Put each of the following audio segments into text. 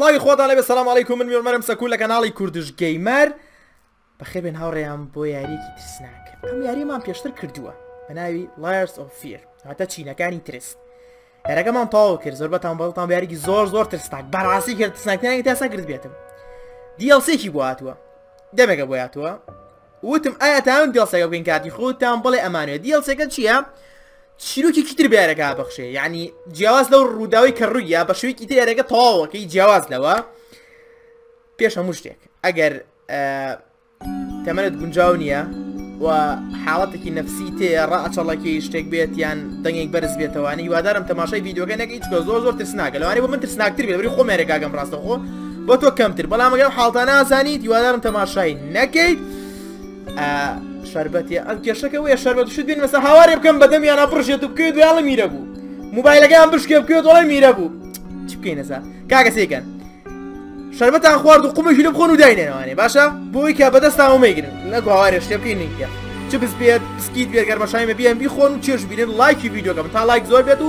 سڵاوی خۆتان لەبێ سلام علیکم من میۆمەرم سەکول لە کەناڵی کوردش گەیمەر بەخێبێن هاوڕێیان بۆ یاریەکی ترسناک ئەم یاریمان پێشتر کردووە بە ناوی لایرس ئۆف فیر هاتە چینەکانی ترس هەرەکەمان تاو کرد زۆر بەتان بەڵتان یاریکی زۆر زۆر ترسناک بەڕاستی کرد تسناکتانی تاسا کرد بێتم دیڵسێکی بۆ هاتووە دەمێکە بۆ هاتووە وتم ئایا تاون دیڵسەکە بکەین کاتی خۆ تاون بڵێ ئەمانوێت دیڵسەکە چییە؟ چیرۆکێکی تر بارەکە بەخشێ یعنی جیاواز لەو ڕووداوی کە ڕوویە بە شوێکی تر ئەرەکە تەواوەکەی جیاواز لەوە پێش هەموو شتێک ئەگەر تەمەنت گونجاو نییە و حاڵەتێکی نفسی تێ ڕاچەڵەکی شتێک بێت یان دەنگێک بەرز بێتەوانی وادارم تەماشای یددیوگە نەکەی چکە زۆر زۆر ترسناگە لەوانی بۆ من ترسناکتر بێ بری خۆمێرەگاگەم ڕاستەخۆ بۆ تۆ کەمتر بەڵام ئەگەر حاڵتا نازانیت هیوادارم تەماشای نەکەیت شربەتی ئەم کێشەکە وە شربەت شت بین مەسە هاوارێ بکەم بەدەم یانە پرژێت و بکەێت دویاڵە میرە بوو موبایلەکەیان بشکێ بکەێت دەڵێ میرە بوو چ بکەین نەزان کاگە سێکەن شربەتان خوارد و قومە ژیرە بخۆن و داینێنوانێ باشە بۆی کە بەدەستان ومەگرن لە گوهوارێ شتێ بکەین نیکە چ بزبێت پسکیت بێت گەرمەشایمە بیان بیخۆن و چێش بینن لایکی یددیوگەم تا لایک زۆر بێت و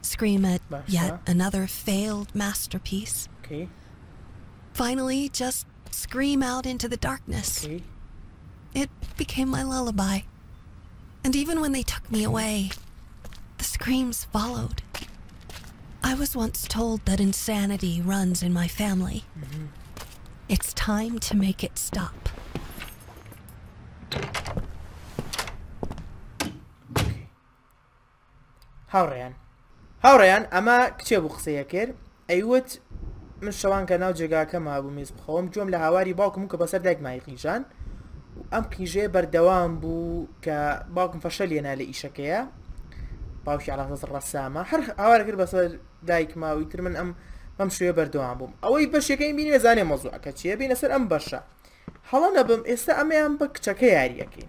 scream at yet another failed masterpiece. Okay. Finally, just scream out into the darkness. Okay. It became my lullaby. And even when they took me away, the screams followed. I was once told that insanity runs in my family. Mm -hmm. It's time to make it stop. هاوڕێیان هاوڕێیان ئەمە کچێ بوو قسەیە کرد ئەیوت من شەوان کە ناو جێگاکە مابوو مێز بخەوم گوێم لە هاواری باوکم کە بەسەر دایک مای قیژان ئەم قیژەیە بەردەوام بوو کە باوکم فەشە لێنا لە ئیشەکەیە باوکی علاقەز ڕەسامە هەر هاوارە کرد بەسەر دایک ماوی تر من ئەم بەم شوێ بەردەوام بووم ئەوەی بەشەکەی بینێ زانێ مەزوعەکە چیە بینە سەر ئەم بەشە هەڵە نەبم ئێستا ئەمەیان بە کچەکە یاریەکەی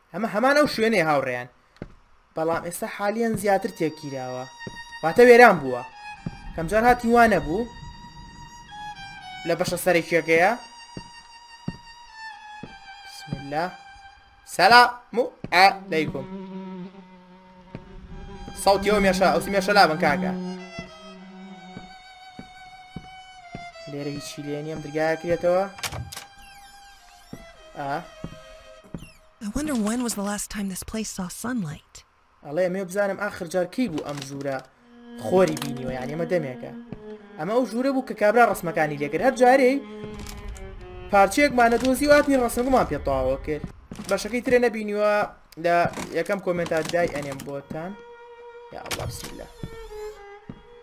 ئەمە هەمان ئەو شوێنێ هاوڕێیان بەڵام ئێستا حالیان زیاتر تێکگیراوە واتە وێران بووە کەمجار هاتی وانە بوو لە بەشە سەرێکیەکەیە بسملا سەلا لەیکم سەوتیەوە مێشە ئەوسی مێشە لابن کاکە لێرە هیچی لێ نیەم درگایە کرێتەوە ئەڵێ ئەمێ بزانم ئاخر جار کەی بوو ئەم ژوورە خۆری بینیوە یعنی ئەمە دەمێکە ئەمە ئەو ژوورە بوو کە کابرا ڕسمەکانی لێگر هەر جارەی پارچەیەکمانە دۆزی واتنی ڕسمگومان پێ تەواوە کرد بەشەکەی ترێ نەبینیوە لە یەکەم کۆمنتا دای ئەنێم بۆتان یا ئەڵ بسم الله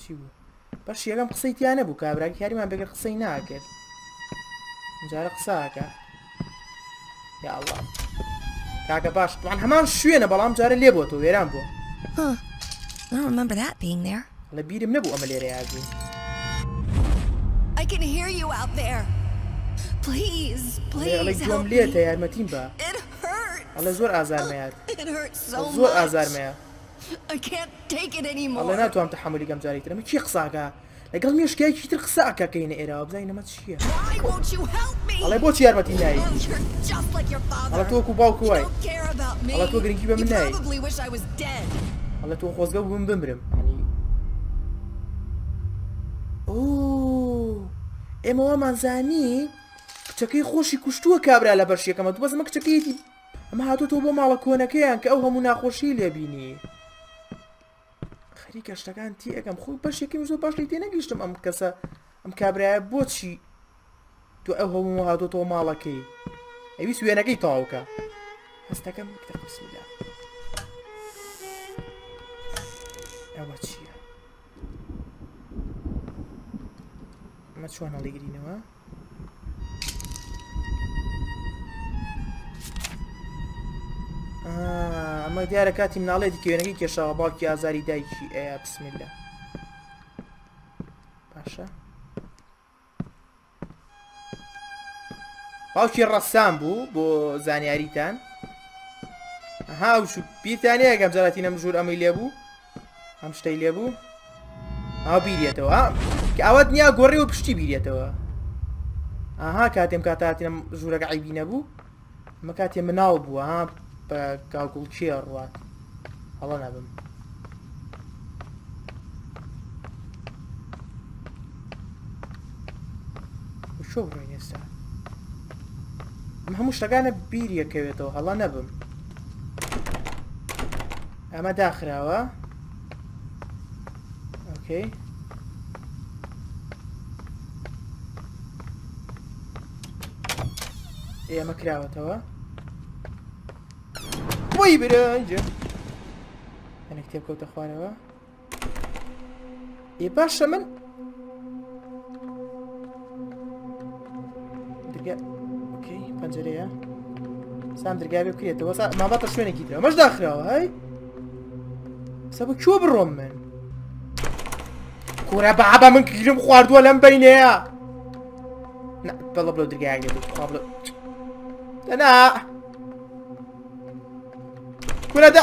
چی بوو بەش یەکەم قسەی تیا نەبوو کابراکی هەریمان بەگەر قسەی ناکرد جارە قساکە یا الله کاکە باش طبعا هەمان شوێنە بەڵام جارە لێ بۆتەوە وێران بوو لە بیرم نەبوو ئەمە لێرە یاگو I can hear you out there. Please, please help me. It hurts. It hurts so much. ئەڵێ ناتوام تەحەمولی کەم جارێکی تر ئەمە کێ قسە ئەکا لەگەڵ مێشکێکی تر قسە ئەکا کەینە ئێرەوە بزانین ئەمە چییە ئەڵێ بۆچی یارمەتی نایەی ئەڵێ تۆ وەکو باوکو وای ئەڵێ تۆ گرنگی بە من نایەی ئەڵێ تۆ خۆزگە بوو من بمرم ئێمە وامانزانی کچەکەی خۆشی کوشتووە کابرا لە بەشیەکەمە دوو بەس ئەمە کچەکەیەتی ئەمە هاتۆتەوە بۆ ماڵە کۆنەکەیان کە ئەو هەموو ناخۆشی لێبینی خەریکە شتەکان تی ئەەکەم خۆی بەشێکم زۆر باش لی تێنەگەیشتم ئەم کەسە ئەم کابراە بۆچی تو ئەو هەموو هاتۆتەوە ماڵەکەی ئەویست وێنەکەی تاوکە هەستەکەم بسمدا ئەوە چییە؟ ئەمە چۆن هەڵیگرینەوە؟ ئەمە دیارە کاتی مناڵێتی کێنەکەی کێشاوە باوکی ئازاری دایکی ئەیا بسمیلە باشە باوکی ڕەسام بوو بۆ زانیاریتان هاوش پیتانەیەگەم جاراتینە مژور ئەمەی لێبوو ئەم شتەی لێ بوو ئاو بیرێتەوە کە ئاوات نیا گۆڕی و پشتی بیرێتەوە ئاها کاتێم کاتاتێم ژوورەکە عیبی نەبوو مە کاتێ مناڵ بووە ها بە گاگوڵ چێ ڕوات هەڵە نابم شۆ بڕێن ئێستا هەموو شتەکانە بیریەکەوێتەوە هەڵە نەبم ئەمە داخراوە ئۆکەی ئێمە کراوەتەوە بۆی برنجە ئەنە کتێب کەوتە خوارەوە ای باشە من درگا اوکی پەنجەرەیە سام درگا بێ بکرێتەوە ماباتە شوێنێکی درا مەش داخراوە هەی سە بۆ کووە بڕۆم من کورە بەعبا من گیرم خواردووە لەم بینەیە بەڵە بلو درگایان گە بخوا بلو دەنا کورە دا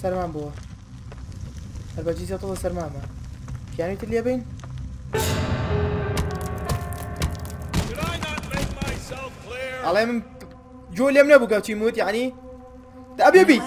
سەرمان بووە هەربەجی سەتەوە سەرمامە پیانی تر لێبین ئەڵێ من جۆ لێم نەبوو گەوچی موت یعنی دابێ بیت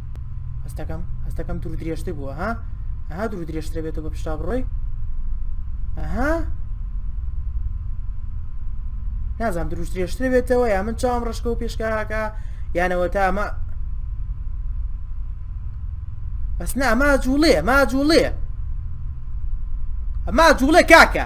هەستەکەم هەستەکەم دوور درێژتر بووە ها ها دوور درێژتر بێتەوە بە پشتا بڕۆی ها نازانام دروش درێژتر بێتەوە یا من چاوم ڕشکە و پێشکاکە یانەوە تا ئەمە بەس نا ما جوڵێ ما جوڵێ ئەما جوڵێ کاکە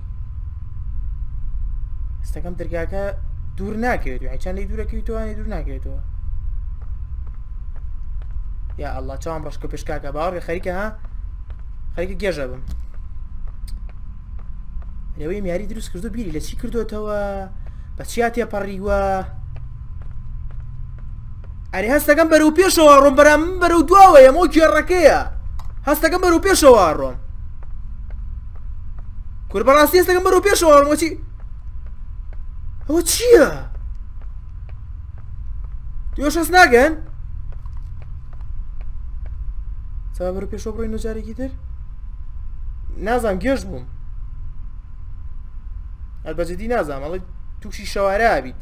ستەکەم دەرگاکە دوور ناکەوێت هیچان لەی دوورەکەویتەوەانی دوور ناکەوێتەوە یا ئەله چاوان بەشکە پێشکاکە باوەڕێ خەریکە ها خەریکە گێژە بم لەوەی میاری دروست کردو بیری لە چی کردوێتەوە بە چیا تێپەڕیوە ئەری هەستەکەم بەرەو پێشەوە ڕۆم بەرام بەرەو دواوە ئەمە گێڕەکەیە هەستەکەم بەرەو پێشەوە ڕۆم کورد بەڕاستی هەستەکەم بەرەو پێشەوە ڕۆچی ئەوە چییە؟ توێش هەست ناگەن؟ سا بەرە پێشەوە بڕۆین نەجارێکی تر؟ نازان گێژ بووم. ئەلبەجدی نازانم ئەڵێ تووشی شەوارە بیت